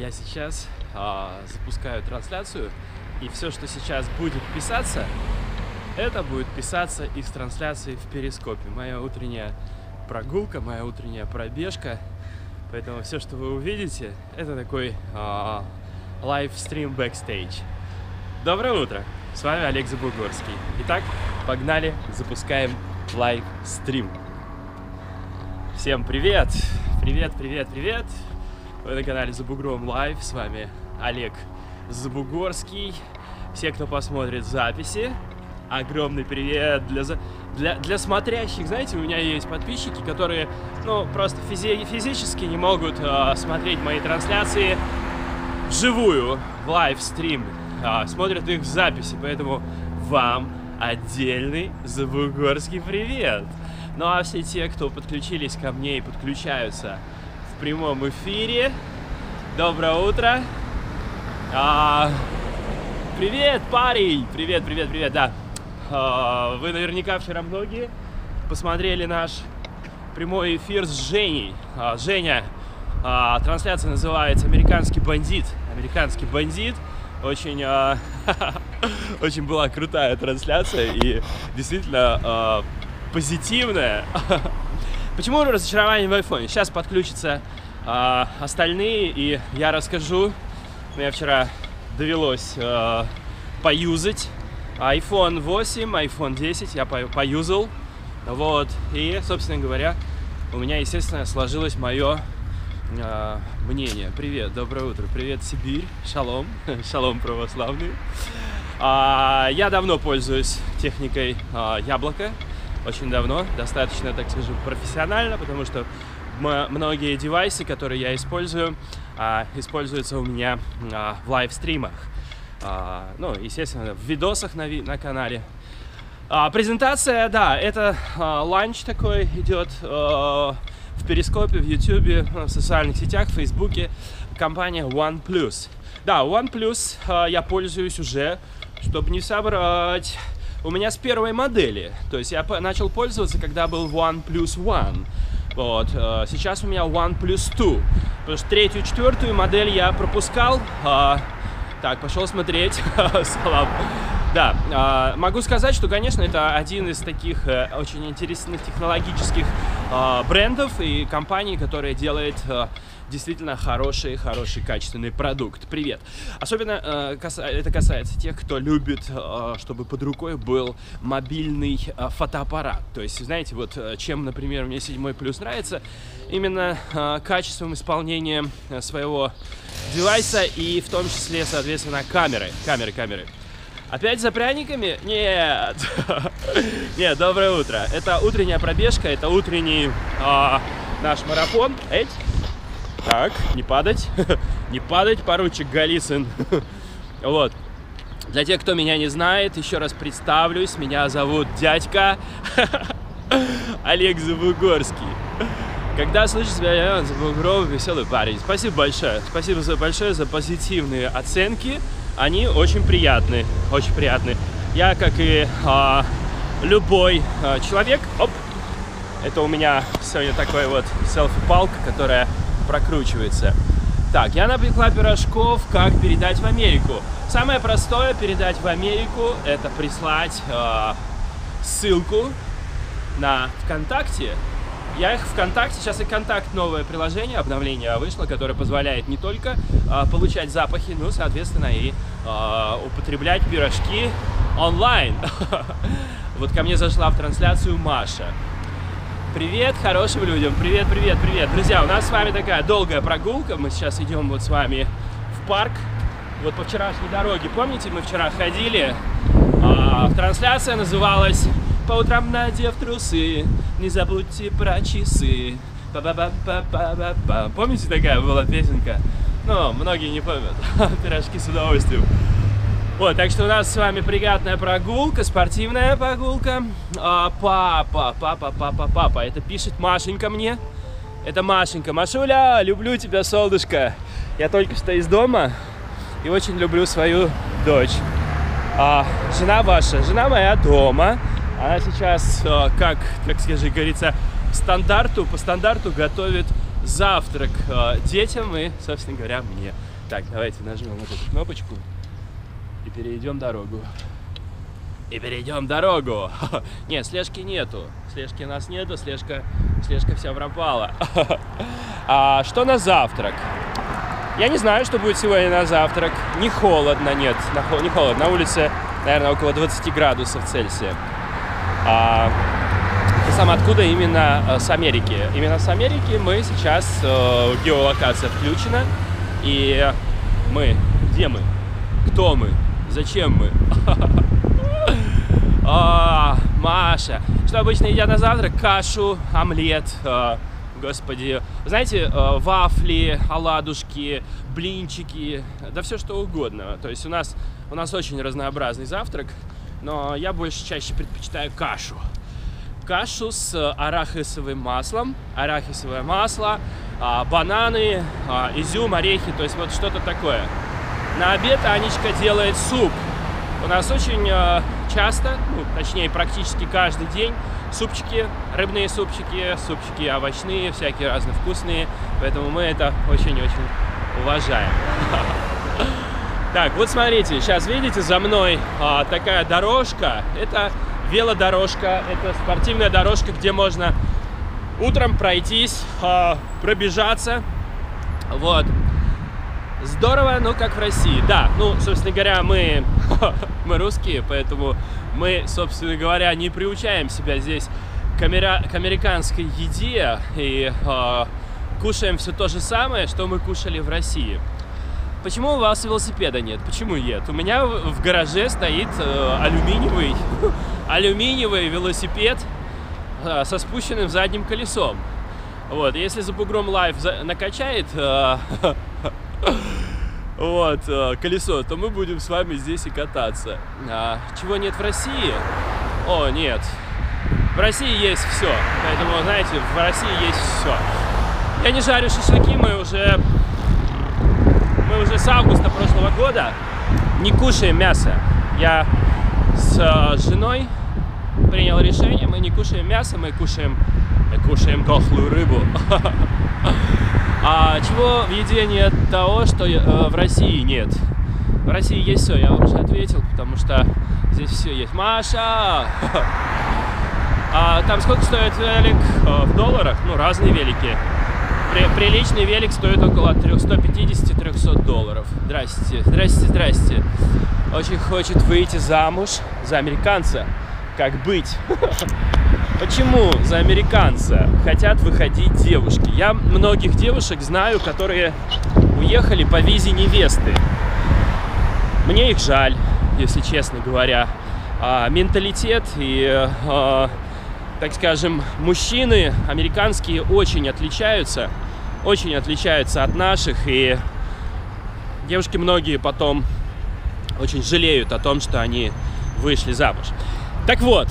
Я сейчас а, запускаю трансляцию, и все, что сейчас будет писаться, это будет писаться из трансляции в Перископе. Моя утренняя прогулка, моя утренняя пробежка. Поэтому все, что вы увидите, это такой а, livestream backstage. Доброе утро! С вами Олег Забугорский. Итак, погнали, запускаем livestream. Всем привет! Привет, привет, привет! Вы на канале Забугром Лайв. С вами Олег Забугорский. Все, кто посмотрит записи, огромный привет для, за... для, для смотрящих. Знаете, у меня есть подписчики, которые, ну, просто физи... физически не могут э, смотреть мои трансляции вживую, в лайвстрим. Э, смотрят их в записи, поэтому вам отдельный Забугорский привет. Ну а все те, кто подключились ко мне и подключаются прямом эфире, доброе утро. А, привет, парень! Привет, привет, привет, да. А, вы наверняка вчера многие посмотрели наш прямой эфир с Женей. А, Женя, а, трансляция называется «Американский бандит». «Американский бандит». Очень, а, очень была крутая трансляция и действительно а, позитивная. Почему разочарование в iPhone? Сейчас подключатся а, остальные, и я расскажу. Мне вчера довелось а, поюзать iPhone 8, iPhone 10 я по поюзал. Вот. И, собственно говоря, у меня, естественно, сложилось мое э, мнение. Привет, доброе утро. Привет, Сибирь. Шалом. Шалом православный. А, я давно пользуюсь техникой а, яблоко очень давно, достаточно, так скажем, профессионально, потому что многие девайсы, которые я использую, а, используются у меня а, в лайвстримах. А, ну, естественно, в видосах на, на канале. Презентация, да, это ланч такой идет в Перископе, в Ютубе, в социальных сетях, в Фейсбуке. Компания OnePlus. Да, OnePlus я пользуюсь уже, чтобы не собрать у меня с первой модели. То есть я начал пользоваться, когда был One Plus One. Вот. Э, сейчас у меня One Plus Two. Потому что третью, четвертую модель я пропускал. А, так, пошел смотреть. Салам. Да, а, могу сказать, что, конечно, это один из таких э, очень интересных технологических а, брендов и компаний, которая делает действительно хороший, хороший, качественный продукт. Привет! Особенно э, это касается тех, кто любит, э, чтобы под рукой был мобильный э, фотоаппарат. То есть, знаете, вот э, чем, например, мне седьмой плюс нравится, именно э, качеством исполнения э, своего девайса и в том числе, соответственно, камеры, камеры, камеры. Опять за пряниками? Нет. Нет, доброе утро. Это утренняя пробежка, это утренний а, наш марафон. Эть. Так, не падать. не падать, поручик Галицын. вот. Для тех, кто меня не знает, еще раз представлюсь. Меня зовут дядька Олег Забугорский. Когда слышишь себя, я Забугров, веселый парень. Спасибо большое. Спасибо за большое за позитивные оценки. Они очень приятны. Очень приятны. Я, как и а, любой а, человек, оп, это у меня сегодня такой вот селфи-палка, которая прокручивается. Так, я напекла пирожков, как передать в Америку. Самое простое передать в Америку это прислать э, ссылку на ВКонтакте. Я их ВКонтакте, сейчас и Контакт новое приложение, обновление вышло, которое позволяет не только э, получать запахи, но, соответственно, и э, употреблять пирожки онлайн. Вот ко мне зашла в трансляцию Маша. Привет хорошим людям, привет, привет, привет. Друзья, у нас с вами такая долгая прогулка. Мы сейчас идем вот с вами в парк. Вот по вчерашней дороге, помните, мы вчера ходили, а, трансляция называлась «По утрам надев трусы, не забудьте про часы». Па -па -па -па -па -па -па. Помните, такая была песенка? Ну, многие не помнят. Пирожки с удовольствием. Вот, так что у нас с вами приятная прогулка, спортивная прогулка. А, папа, папа, папа, папа. Это пишет Машенька мне. Это Машенька. Машуля, люблю тебя, солнышко. Я только что из дома и очень люблю свою дочь. А, жена ваша, жена моя дома. Она сейчас, а, как, как скажи, говорится, стандарту, по стандарту готовит завтрак а, детям и, собственно говоря, мне. Так, давайте нажмем вот эту кнопочку и перейдем дорогу. И перейдем дорогу. Нет, слежки нету. Слежки у нас нету, слежка, слежка вся пропала. А что на завтрак? Я не знаю, что будет сегодня на завтрак. Не холодно, нет, не холодно. На улице, наверное, около 20 градусов Цельсия. А, ты сам откуда именно э, с Америки? Именно с Америки мы сейчас, э, геолокация включена. И мы, где мы? Кто мы? Зачем мы? А, Маша. Что обычно едят на завтрак? Кашу, омлет, э, господи, знаете, вафли, оладушки, блинчики, да все что угодно. То есть у нас, у нас очень разнообразный завтрак, но я больше чаще предпочитаю кашу. Кашу с арахисовым маслом, арахисовое масло, а, бананы, а, изюм, орехи, то есть вот что-то такое. На обед Анечка делает суп. У нас очень э, часто, ну, точнее практически каждый день супчики, рыбные супчики, супчики овощные, всякие разные вкусные. Поэтому мы это очень-очень уважаем. Так, вот смотрите, сейчас видите за мной а, такая дорожка. Это велодорожка, это спортивная дорожка, где можно утром пройтись, а, пробежаться. Вот. Здорово, ну как в России. Да, ну, собственно говоря, мы, мы русские, поэтому мы, собственно говоря, не приучаем себя здесь к, амери... к американской еде и э, кушаем все то же самое, что мы кушали в России. Почему у вас велосипеда нет? Почему нет? У меня в гараже стоит э, алюминиевый, алюминиевый велосипед э, со спущенным задним колесом. Вот, если за бугром лайф накачает э, вот, э, колесо, то мы будем с вами здесь и кататься. А, чего нет в России? О, нет. В России есть все. Поэтому, знаете, в России есть все. Я не жарю шашлыки, мы уже... Уже с августа прошлого года не кушаем мясо. Я с э, женой принял решение, мы не кушаем мясо, мы кушаем, кушаем дохлую рыбу. А чего в еде нет того, что э, в России нет? В России есть все, я вам уже ответил, потому что здесь все есть. Маша! А там сколько стоит велик э, в долларах? Ну, разные велики. При, приличный велик стоит около 150-300 долларов. Здрасте, здрасте, здрасте. Очень хочет выйти замуж за американца. Как быть? Почему за американца хотят выходить девушки? Я многих девушек знаю, которые уехали по визе невесты. Мне их жаль, если честно говоря. А, менталитет и, а, так скажем, мужчины американские очень отличаются, очень отличаются от наших, и девушки многие потом очень жалеют о том, что они вышли замуж. Так вот,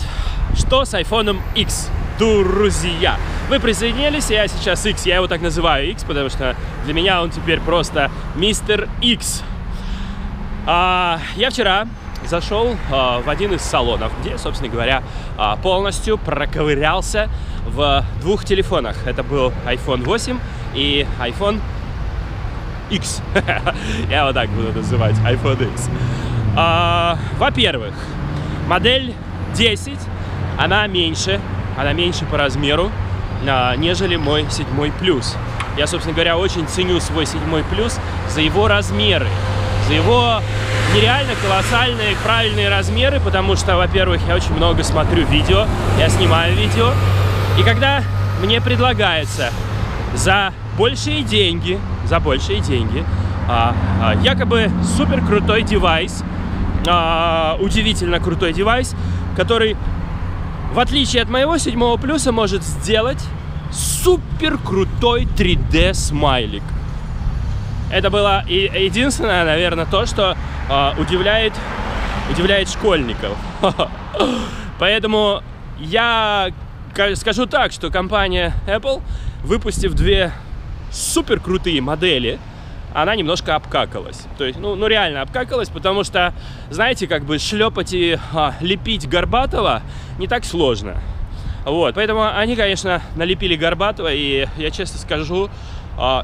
что с iPhone X, друзья? Вы присоединились, я сейчас X, я его так называю X, потому что для меня он теперь просто мистер X. А, я вчера зашел а, в один из салонов, где, собственно говоря, а, полностью проковырялся в двух телефонах. Это был iPhone 8 и iPhone X. Я вот так буду называть, iPhone X. А, во-первых, модель 10 она меньше, она меньше по размеру, нежели мой седьмой плюс. Я, собственно говоря, очень ценю свой седьмой плюс за его размеры, за его нереально колоссальные правильные размеры, потому что, во-первых, я очень много смотрю видео, я снимаю видео, и когда мне предлагается за большие деньги, за большие деньги, а, а, якобы супер крутой девайс, а, удивительно крутой девайс, который в отличие от моего седьмого плюса, может сделать супер крутой 3D смайлик. Это было единственное, наверное, то, что э, удивляет, удивляет школьников. Поэтому я скажу так, что компания Apple, выпустив две супер крутые модели, она немножко обкакалась. То есть, ну, ну реально обкакалась, потому что, знаете, как бы шлепать и а, лепить Горбатова не так сложно. Вот, поэтому они, конечно, налепили Горбатова, и я честно скажу,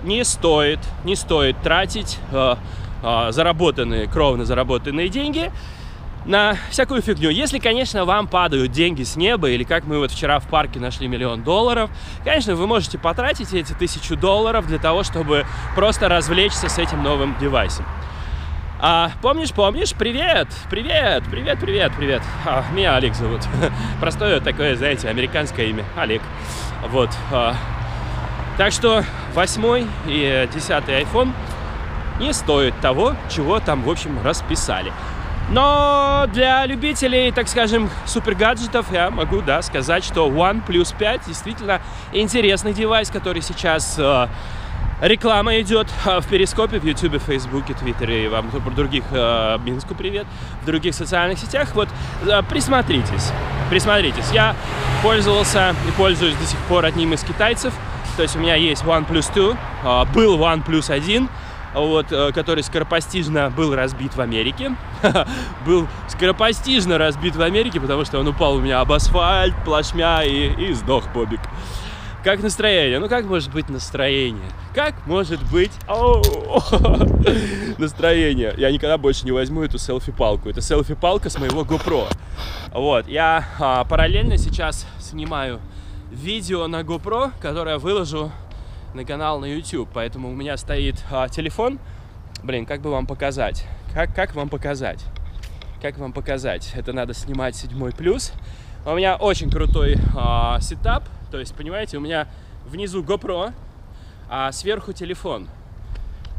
не стоит, не стоит тратить а, а, заработанные, кровно заработанные деньги на всякую фигню. Если, конечно, вам падают деньги с неба, или как мы вот вчера в парке нашли миллион долларов, конечно, вы можете потратить эти тысячу долларов для того, чтобы просто развлечься с этим новым девайсом. А, помнишь, помнишь? Привет, привет, привет, привет, привет. А, меня Олег зовут. Простое такое, знаете, американское имя. Олег. Вот. А, так что восьмой и десятый iPhone не стоит того, чего там, в общем, расписали. Но для любителей, так скажем, супер гаджетов я могу, да, сказать, что OnePlus 5 действительно интересный девайс, который сейчас э, реклама идет э, в Перископе, в Ютубе, Фейсбуке, Твиттере и вам других, э, Минску привет, в других социальных сетях. Вот э, присмотритесь, присмотритесь. Я пользовался и пользуюсь до сих пор одним из китайцев. То есть у меня есть OnePlus 2, э, был OnePlus 1, вот, э, который скоропостижно был разбит в Америке. был скоропостижно разбит в Америке, потому что он упал у меня об асфальт, плашмя и, и сдох Бобик. Как настроение? Ну как может быть настроение? Как может быть настроение? Я никогда больше не возьму эту селфи-палку. Это селфи-палка с моего GoPro. Вот, я а, параллельно сейчас снимаю видео на GoPro, которое выложу на канал на YouTube. Поэтому у меня стоит а, телефон. Блин, как бы вам показать? Как, как вам показать? Как вам показать? Это надо снимать седьмой плюс. У меня очень крутой а, setup. То есть, понимаете, у меня внизу GoPro, а сверху телефон.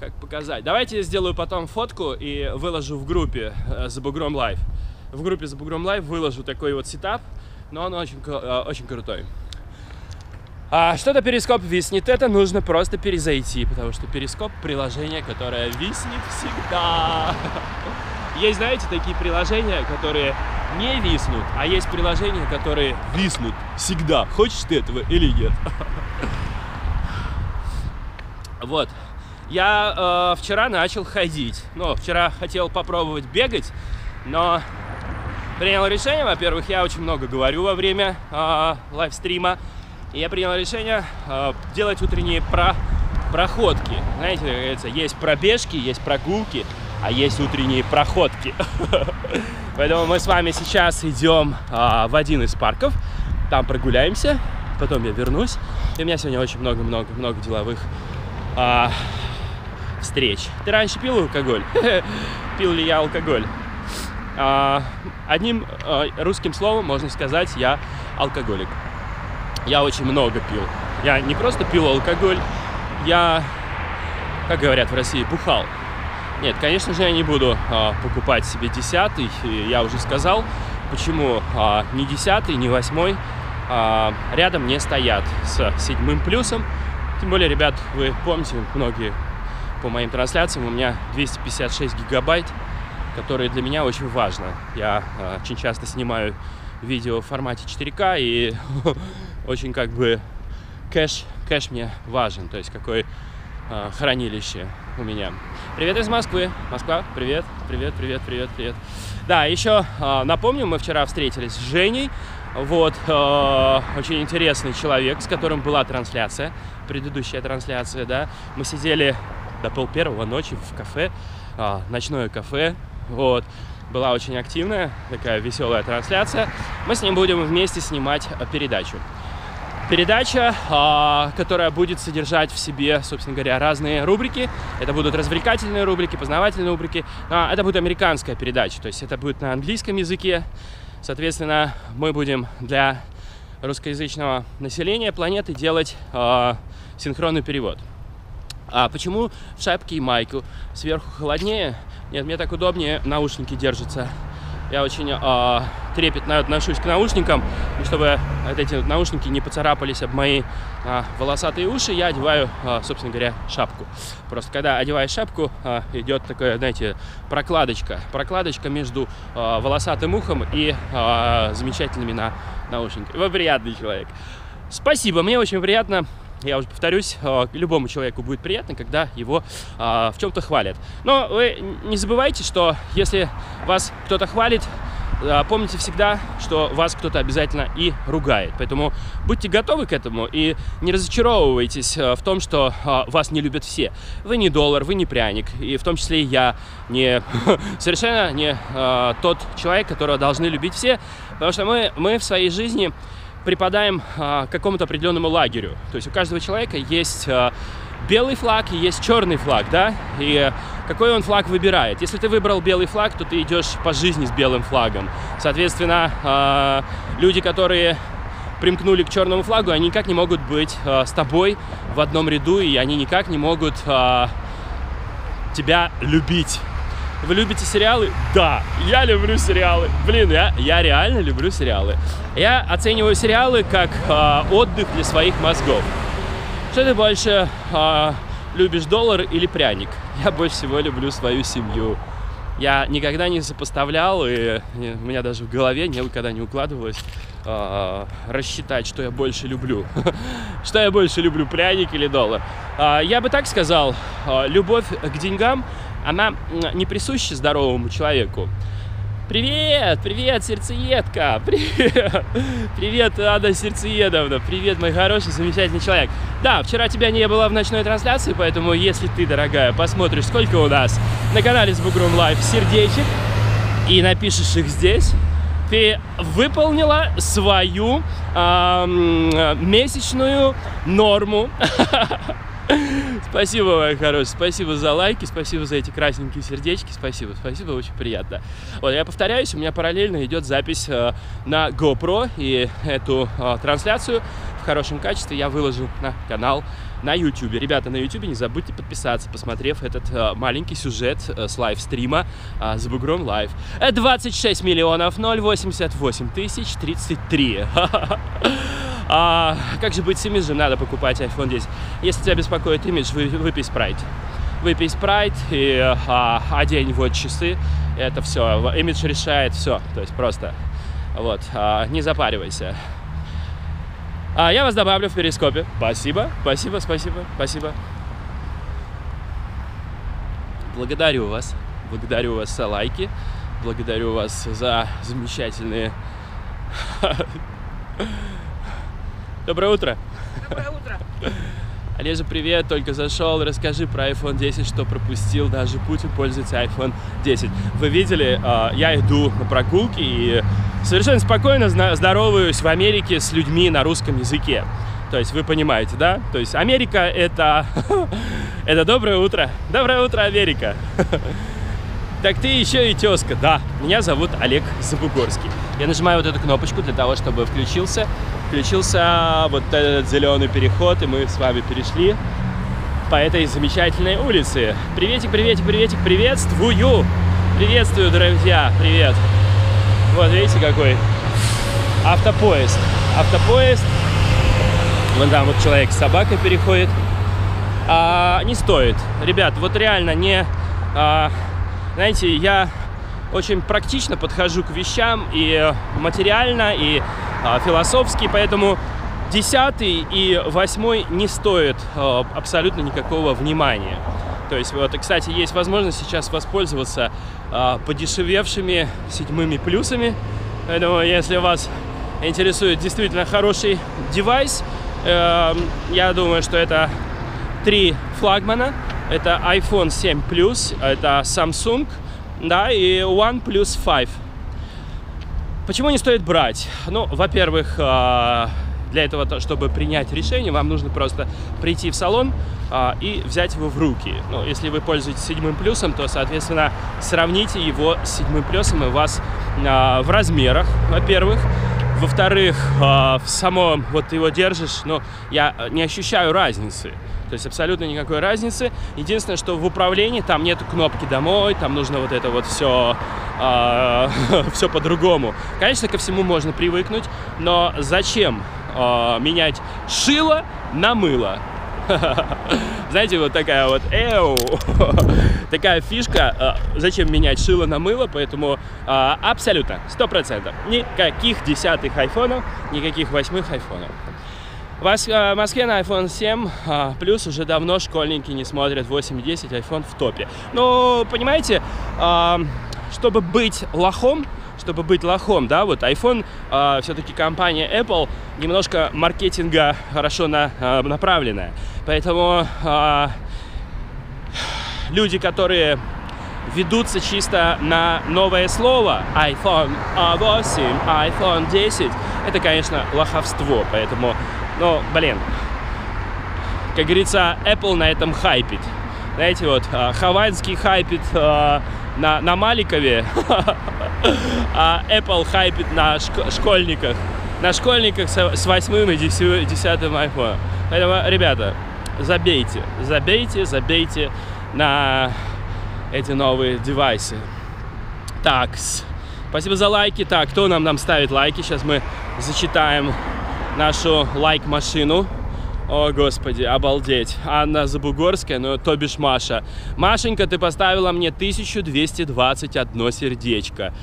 Как показать? Давайте я сделаю потом фотку и выложу в группе э, Забугром Live. В группе Забугром Live выложу такой вот setup, но он очень, э, очень крутой. А что-то перископ виснет, это нужно просто перезайти, потому что перископ приложение, которое виснет всегда. Есть, знаете, такие приложения, которые не виснут, а есть приложения, которые виснут всегда. Хочешь ты этого или нет? Вот. Я э, вчера начал ходить. Ну, вчера хотел попробовать бегать, но принял решение. Во-первых, я очень много говорю во время э, лайвстрима. И я принял решение э, делать утренние про проходки. Знаете, как говорится, есть пробежки, есть прогулки, а есть утренние проходки. Поэтому мы с вами сейчас идем э, в один из парков, там прогуляемся, потом я вернусь. И у меня сегодня очень много-много-много деловых э, встреч. Ты раньше пил алкоголь? Пил ли я алкоголь? Одним русским словом можно сказать, я алкоголик я очень много пил. Я не просто пил алкоголь, я, как говорят в России, бухал. Нет, конечно же, я не буду а, покупать себе десятый. Я уже сказал, почему а, не десятый, не восьмой а, рядом не стоят с седьмым плюсом. Тем более, ребят, вы помните, многие по моим трансляциям, у меня 256 гигабайт, которые для меня очень важно. Я а, очень часто снимаю видео в формате 4К и очень как бы кэш, кэш мне важен, то есть какое э, хранилище у меня. Привет из Москвы. Москва, привет, привет, привет, привет, привет. Да, еще э, напомню, мы вчера встретились с Женей. Вот, э, очень интересный человек, с которым была трансляция, предыдущая трансляция, да. Мы сидели до пол первого ночи в кафе, э, ночное кафе, вот была очень активная, такая веселая трансляция. Мы с ним будем вместе снимать передачу. Передача, а, которая будет содержать в себе, собственно говоря, разные рубрики. Это будут развлекательные рубрики, познавательные рубрики. А, это будет американская передача, то есть это будет на английском языке. Соответственно, мы будем для русскоязычного населения планеты делать а, синхронный перевод. А почему в шапке и майку сверху холоднее? Нет, мне так удобнее, наушники держатся я очень э, трепетно отношусь к наушникам, чтобы вот эти наушники не поцарапались об мои э, волосатые уши, я одеваю, э, собственно говоря, шапку. Просто когда одеваешь шапку, э, идет такая, знаете, прокладочка. Прокладочка между э, волосатым ухом и э, замечательными на наушниками. Вы приятный человек. Спасибо, мне очень приятно я уже повторюсь, э, любому человеку будет приятно, когда его а, в чем-то хвалят. Но вы не забывайте, что если вас кто-то хвалит, а, помните всегда, что вас кто-то обязательно и ругает. Поэтому будьте готовы к этому и не разочаровывайтесь а, в том, что а, вас не любят все. Вы не доллар, вы не пряник, и в том числе и я не совершенно не тот человек, которого должны любить все, потому что мы, мы в своей жизни припадаем к какому-то определенному лагерю. То есть у каждого человека есть белый флаг и есть черный флаг, да, и какой он флаг выбирает. Если ты выбрал белый флаг, то ты идешь по жизни с белым флагом. Соответственно, э, люди, которые примкнули к черному флагу, они никак не могут быть с тобой в одном ряду, и они никак не могут тебя любить. Вы любите сериалы? Да, я люблю сериалы. Блин, я, я реально люблю сериалы. Я оцениваю сериалы как э, отдых для своих мозгов. Что ты больше э, любишь, доллар или пряник? Я больше всего люблю свою семью. Я никогда не сопоставлял, и у меня даже в голове никогда не укладывалось э, рассчитать, что я больше люблю. что я больше люблю, пряник или доллар. Я бы так сказал, любовь к деньгам, она не присуща здоровому человеку. Привет, привет, сердцеедка, привет, привет, Ада Сердцеедовна, привет, мой хороший, замечательный человек. Да, вчера тебя не было в ночной трансляции, поэтому если ты, дорогая, посмотришь, сколько у нас на канале с Бугром Лайв сердечек, и напишешь их здесь, ты выполнила свою э, месячную норму. Спасибо, моя хорошая, спасибо за лайки, спасибо за эти красненькие сердечки, спасибо, спасибо, очень приятно. Вот, я повторяюсь, у меня параллельно идет запись э, на GoPro, и эту э, трансляцию в хорошем качестве я выложу на канал на YouTube. Ребята, на YouTube не забудьте подписаться, посмотрев этот э, маленький сюжет э, с livestream а э, Забугром Live. 26 миллионов 088 тысяч 33. А, как же быть с имиджем? Надо покупать iPhone 10. Если тебя беспокоит имидж, вы, выпей спрайт. Выпей спрайт и а, одень вот часы. Это все. Имидж решает все. То есть просто вот. А, не запаривайся. А, я вас добавлю в перископе. Спасибо, спасибо, спасибо, спасибо. Благодарю вас. Благодарю вас за лайки. Благодарю вас за замечательные Доброе утро. Доброе утро. Олежа, привет, только зашел, расскажи про iPhone 10, что пропустил, даже Путин пользуется iPhone 10. Вы видели, а, я иду на прогулки и совершенно спокойно здороваюсь в Америке с людьми на русском языке. То есть вы понимаете, да? То есть Америка это... это доброе утро. Доброе утро, Америка. Так ты еще и тезка. Да, меня зовут Олег Забугорский. Я нажимаю вот эту кнопочку для того, чтобы включился включился вот этот зеленый переход, и мы с вами перешли по этой замечательной улице. Приветик, приветик, приветик, приветствую! Приветствую, друзья, привет! Вот, видите, какой автопоезд. Автопоезд. Вон там вот человек с собакой переходит. А, не стоит. Ребят, вот реально не... А, знаете, я очень практично подхожу к вещам и материально, и а, философский, поэтому десятый и восьмой не стоят а, абсолютно никакого внимания. То есть, вот, кстати, есть возможность сейчас воспользоваться а, подешевевшими седьмыми плюсами. Поэтому, если вас интересует действительно хороший девайс, э, я думаю, что это три флагмана. Это iPhone 7 Plus, это Samsung, да, и OnePlus 5. Почему не стоит брать? Ну, во-первых, а, для этого, чтобы принять решение, вам нужно просто прийти в салон а, и взять его в руки. Ну, если вы пользуетесь седьмым плюсом, то, соответственно, сравните его с седьмым плюсом и вас а, в размерах, во-первых. Во-вторых, в самом, вот ты его держишь, но я не ощущаю разницы. То есть абсолютно никакой разницы. Единственное, что в управлении там нет кнопки домой, там нужно вот это вот все, а, все по-другому. Конечно, ко всему можно привыкнуть, но зачем менять шило на мыло? Знаете, вот такая вот эу, такая фишка, э, зачем менять шило на мыло, поэтому э, абсолютно, сто процентов, никаких десятых айфонов, никаких восьмых айфонов. В э, Москве на iPhone 7 а, плюс уже давно школьники не смотрят 8 и 10, iPhone в топе. Ну, понимаете, чтобы быть лохом, чтобы быть лохом, да, вот iPhone, все-таки компания Apple немножко маркетинга хорошо на, направленная. Поэтому люди, которые ведутся чисто на новое слово iPhone 8, iPhone 10, это, конечно, лоховство. Поэтому, ну, блин, как говорится, Apple на этом хайпит. Знаете, вот, Хованский хайпит на, на Маликове, а Apple хайпит на шко- школьниках. На школьниках с, 8 и 10, 10 iPhone. Поэтому, ребята, забейте, забейте, забейте на эти новые девайсы. Так, спасибо за лайки. Так, кто нам, нам ставит лайки? Сейчас мы зачитаем нашу лайк-машину. О, господи, обалдеть. Анна Забугорская, ну, то бишь Маша. Машенька, ты поставила мне 1221 сердечко.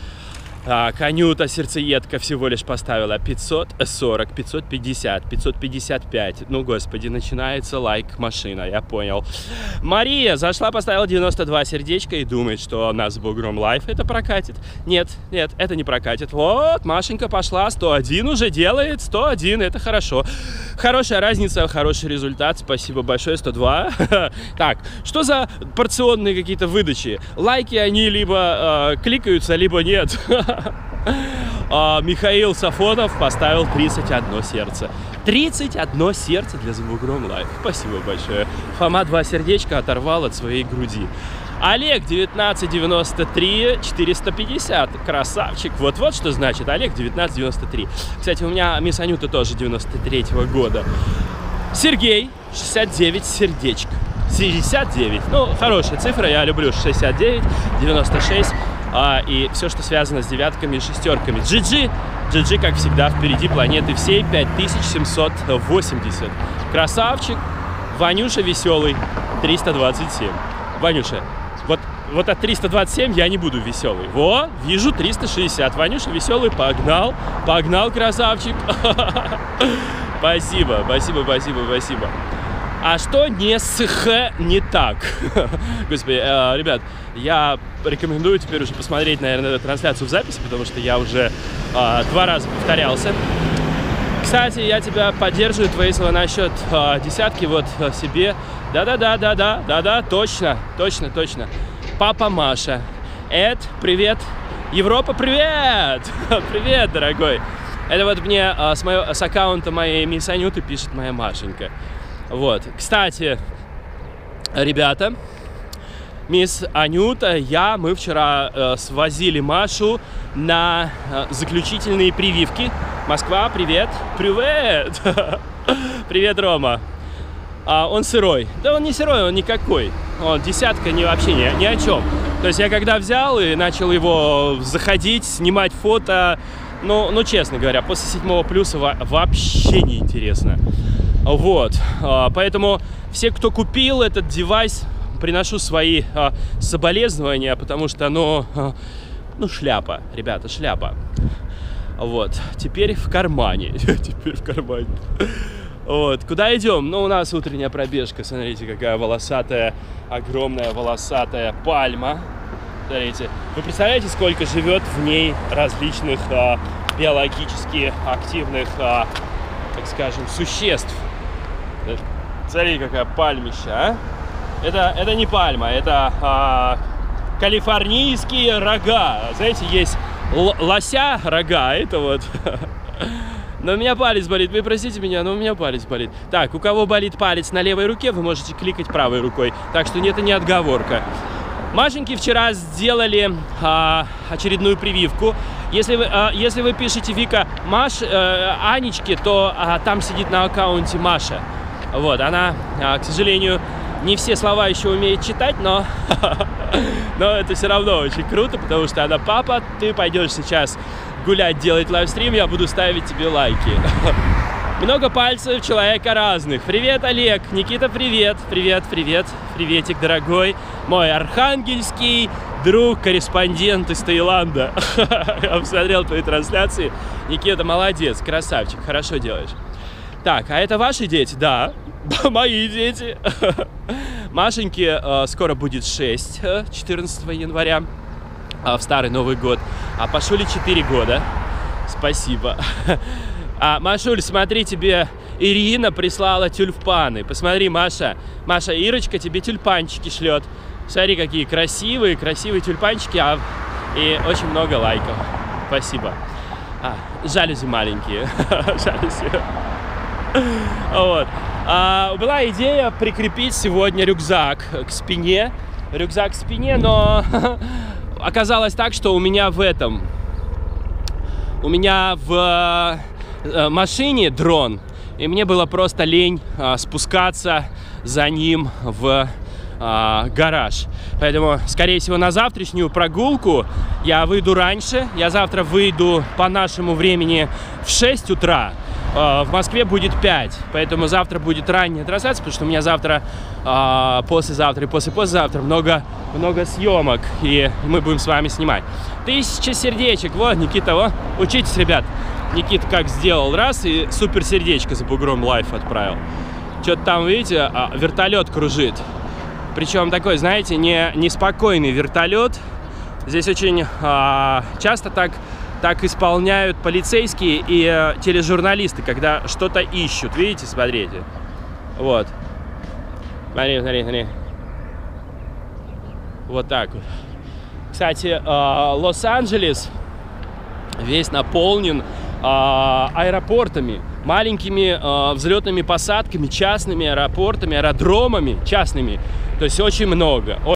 А, Конюта сердцеедка всего лишь поставила 540, 550, 555. Ну, господи, начинается лайк машина, я понял. Мария зашла, поставила 92 сердечка и думает, что нас бугром лайф это прокатит. Нет, нет, это не прокатит. Вот, Машенька пошла, 101 уже делает, 101, это хорошо. Хорошая разница, хороший результат, спасибо большое, 102. Так, что за порционные какие-то выдачи? Лайки, они либо э, кликаются, либо нет. А, Михаил Сафонов поставил 31 сердце. 31 сердце для Забугром Live. Спасибо большое. Фома два сердечка оторвал от своей груди. Олег 1993 450. Красавчик. Вот-вот что значит Олег 1993. Кстати, у меня мисс Анюта тоже 93 -го года. Сергей 69 сердечек. 69. Ну, хорошая цифра, я люблю 69, 96 а, и все, что связано с девятками и шестерками. GG, GG, как всегда, впереди планеты всей 5780. Красавчик, Ванюша веселый, 327. Ванюша, вот, вот от 327 я не буду веселый. Во, вижу 360. Ванюша веселый, погнал, погнал, красавчик. Спасибо, спасибо, спасибо, спасибо. А что не с Х не так? Господи, э, ребят, я рекомендую теперь уже посмотреть, наверное, трансляцию в записи, потому что я уже э, два раза повторялся. Кстати, я тебя поддерживаю, твои слова насчет э, десятки, вот э, себе. Да-да-да-да-да, да-да, точно, точно, точно. Папа Маша. Эд, привет. Европа, привет! привет, дорогой. Это вот мне э, с, моего, с аккаунта моей мисс Анюты пишет моя Машенька. Вот. Кстати, ребята, мисс Анюта, я, мы вчера э, свозили Машу на э, заключительные прививки. Москва, привет. Привет. привет, Рома. А, он сырой. Да он не сырой, он никакой. Он десятка не вообще ни, ни о чем. То есть я когда взял и начал его заходить, снимать фото, ну, ну честно говоря, после седьмого плюса вообще не интересно. Вот, а, поэтому все, кто купил этот девайс, приношу свои а, соболезнования, потому что, ну, а, ну, шляпа, ребята, шляпа. Вот, теперь в кармане, теперь в кармане. Вот, куда идем? Ну, у нас утренняя пробежка, смотрите, какая волосатая, огромная волосатая пальма. Смотрите, вы представляете, сколько живет в ней различных а, биологически активных, а, так скажем, существ? Смотри, какая пальмища, а? Это, это не пальма, это а, калифорнийские рога. Знаете, есть лося рога, а это вот... Но у меня палец болит, вы простите меня, но у меня палец болит. Так, у кого болит палец на левой руке, вы можете кликать правой рукой. Так что это не отговорка. Машеньки вчера сделали а, очередную прививку. Если вы, а, если вы пишете Вика Маш, а, Анечке, то а, там сидит на аккаунте Маша. Вот, она, а, к сожалению, не все слова еще умеет читать, но, но это все равно очень круто, потому что она, папа, ты пойдешь сейчас гулять, делать лайвстрим, я буду ставить тебе лайки. Много пальцев человека разных. Привет, Олег. Никита, привет. Привет, привет. Приветик, дорогой. Мой архангельский друг, корреспондент из Таиланда. Я посмотрел твои трансляции. Никита, молодец, красавчик, хорошо делаешь. Так, а это ваши дети? Да, мои дети. Машеньке э, скоро будет 6, 14 э, января. а, в Старый Новый год. А Пашуле 4 года. Спасибо. А, Машуль, смотри, тебе Ирина прислала тюльпаны. Посмотри, Маша. Маша, Ирочка тебе тюльпанчики шлет. Смотри, какие красивые, красивые тюльпанчики. А, и очень много лайков. Спасибо. А, жалюзи маленькие. жалюзи. Вот. А, была идея прикрепить сегодня рюкзак к спине. Рюкзак к спине, но оказалось так, что у меня в этом... У меня в э, машине дрон, и мне было просто лень а, спускаться за ним в а, гараж. Поэтому, скорее всего, на завтрашнюю прогулку я выйду раньше. Я завтра выйду по нашему времени в 6 утра. А, в Москве будет 5, поэтому завтра будет ранняя трансляция, потому что у меня завтра, а, послезавтра и после-послезавтра много, много съемок, и мы будем с вами снимать. Тысяча сердечек, вот, Никита, вот, учитесь, ребят. Никита как сделал, раз, и супер сердечко за бугром лайф отправил. Что-то там, видите, а, вертолет кружит. Причем такой, знаете, не неспокойный вертолет. Здесь очень а, часто так так исполняют полицейские и э, тележурналисты, когда что-то ищут. Видите, смотрите. Вот. Смотри, смотри, смотри. Вот так вот. Кстати, э, Лос-Анджелес весь наполнен э, аэропортами, маленькими э, взлетными посадками, частными аэропортами, аэродромами частными. То есть очень много.